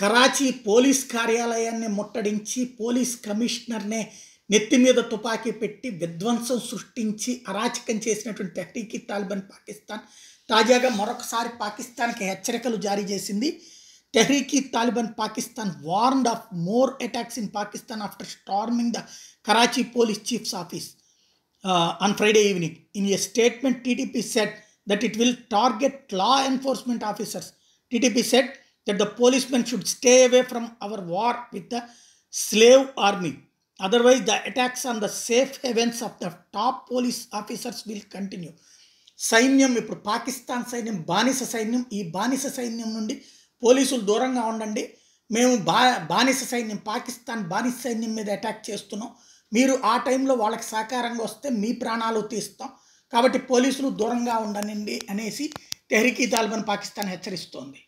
Karachi police కార్యాలయాన్ని ముట్టడించి police కమిషనర్నే నెత్తి మీద తుపాకీ పెట్టి విధ్వంసం సృష్టించి అరాచకం చేసినటువంటి తెహ్రీకి తాలిబాన్ పాకిస్తాన్ తాజాగా మరొకసారి పాకిస్తాన్కి హెచ్చరికలు జారీ చేసింది. Tehrik Taliban Pakistan warned of more attacks in Pakistan after storming the Karachi police chiefs office. On Friday evening in a statement TTP said that it will target law enforcement officers TTP said that the policemen should stay away from our war with the slave army. Otherwise, the attacks on the safe havens of the top police officers will continue. సైన్యం ఇప్పుడు పాకిస్తాన్ సైన్యం బానిస సైన్యం ఈ బానిస సైన్యం నుండి పోలీసులు దూరంగా ఉండండి మేము బా బానిస సైన్యం పాకిస్తాన్ బానిస సైన్యం మీద అటాక్ చేస్తున్నాం మీరు ఆ టైంలో వాళ్ళకి సహకారంగా వస్తే మీ ప్రాణాలు తీస్తాం కాబట్టి పోలీసులు దూరంగా ఉండనండి అనేసి తెహ్రీకి తాలిబాన్ పాకిస్తాన్ హెచ్చరిస్తోంది